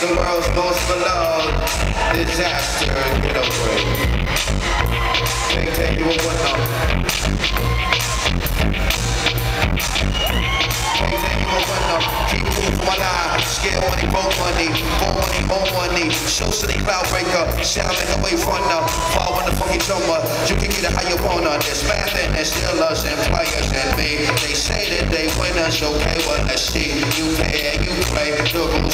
The world's most beloved disaster. Get over it. Take, take you a one up. Take, take you a one up. Keep for my life. Scale money, more money, more money, more money. Show city cloud breaker. Sounding away from the fall on the funky drummer. You can get it how you wanna. There's math and there's stealers and players and me. They say that they winners, okay, well let's see. You pay and you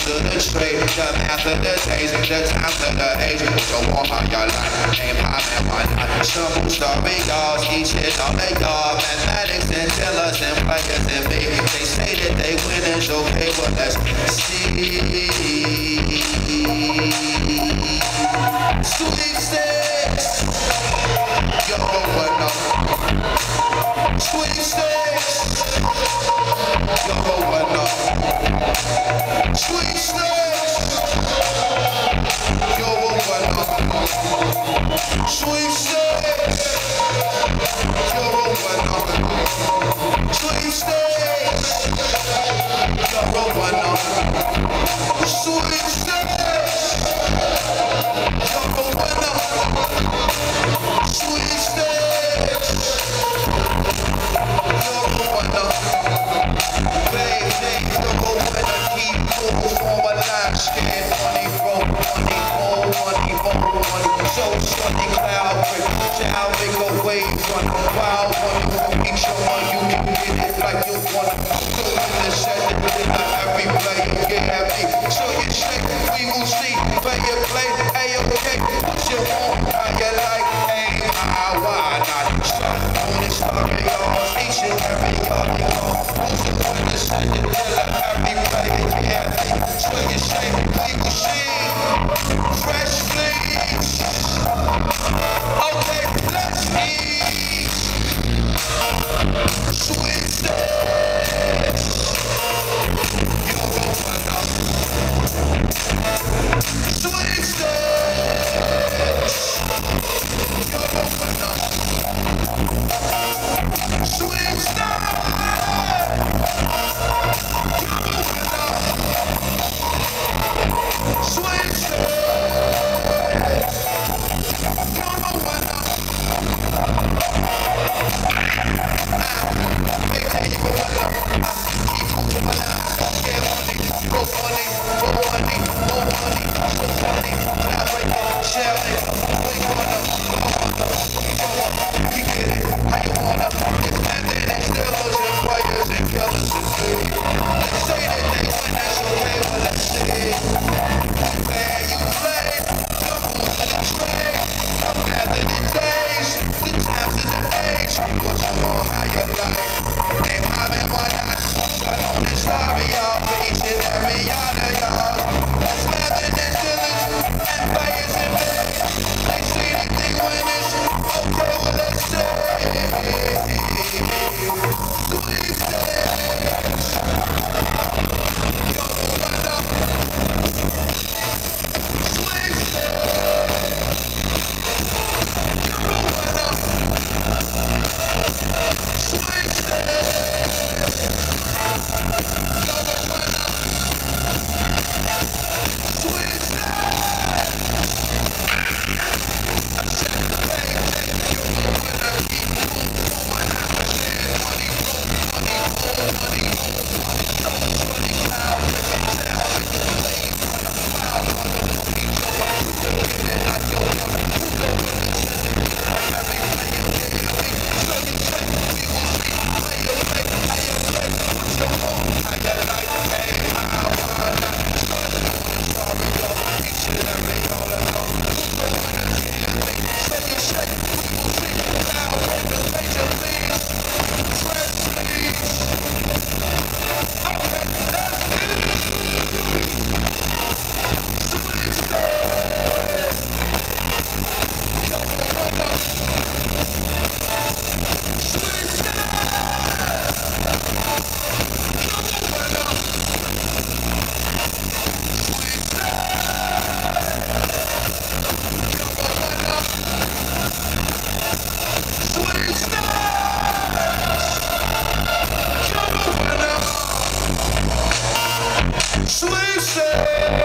the of the trade, the math of the days, the times of the age. So on how your life, ain't popping one night. Some story y'all, each is all they y'all. Mathematics and tellers and players and me. They say that they win winners, okay, well let's see. Sweepstakes, yo, what up? Sweepstakes, Each Sweet Michelle, we go on up, we go on up, we go on up, we get it. Sweet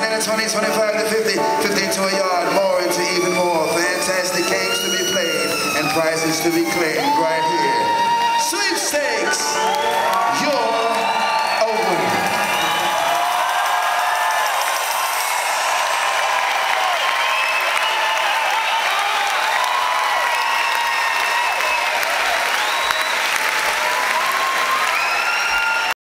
10, 10 and a 20, 25 to 50, 50 to a yard, more into even more. Fantastic games to be played and prizes to be claimed right here. Sweepstakes.